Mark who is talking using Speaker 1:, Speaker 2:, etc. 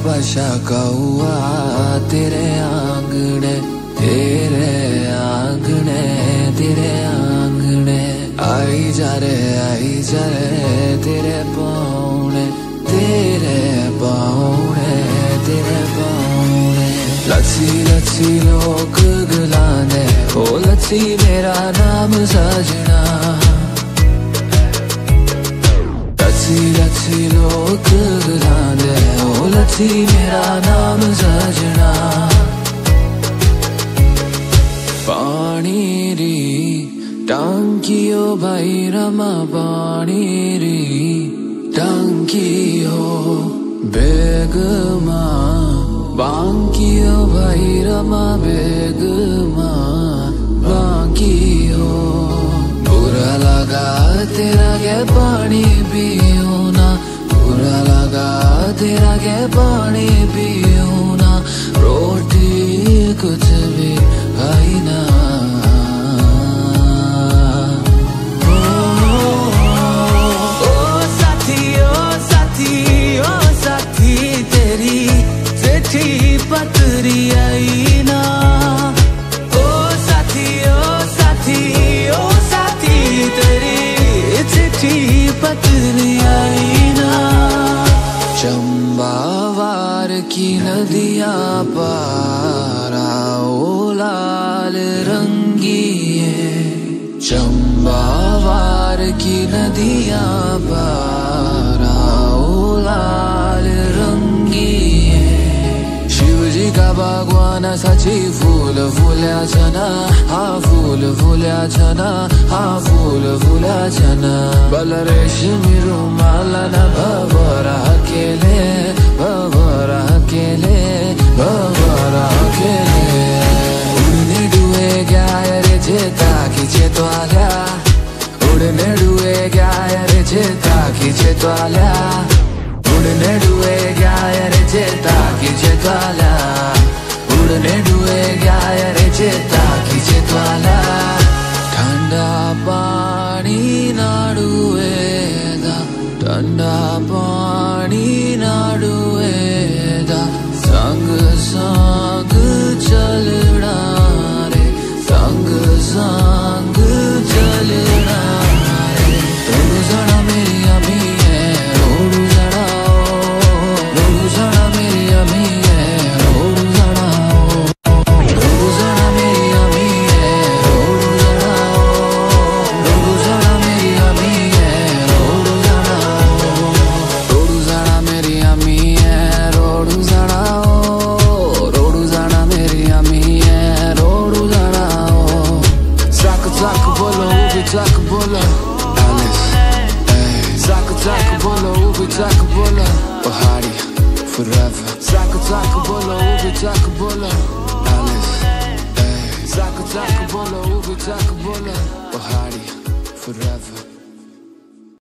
Speaker 1: शाका हुआ तेरे आंगने तेरे आंगने तेरे आंगने। आई जा रे, आई जा रे, तेरे पाउने तेरे पाउने तेरे पाउने लच्छी लच्छी लोग गलाने, ओ लच्छी मेरा नाम सजना। लच्छी मेरा नाम सजना। पानी री टांकी ओ भाई रमा पानी री टांकी हो बेगमा बांकी ओ भाई रमा बेगमा बांकी हो बुरा लगा तेरा के पानी पियो के पानी पियो ना, रोटी कुछ भी खाई ना। पतरी आई ना। ओ साथी ओ साथी ओ साथी, तेरी चिट्ठी पतरी की नदियां पारा ओ लाल रंगी है चंबावार की नदियां पारा ओ लाल रंगी है शिव जी का बागवान सची फूल फुल्या छना हा फूल फुल्या छना हा फूल फुल्या छना बल रेशमी रुमाला न भवरा गाय रे चेता खिचे तो आल्या उडने डुए गाय रे चेता खिचे तो आल्या उडने डुए गाय रे चेता खिचे तो आल्या उडने डुए गाय रे चेता खिचे तो आल्या ठंडा पाणी नाडुएदा ठंडा पाणी forever. Zaka taka bolo, ubi taka bolo. Alice, hey. Zaka taka bola, ubi taka bola. Bahari, forever.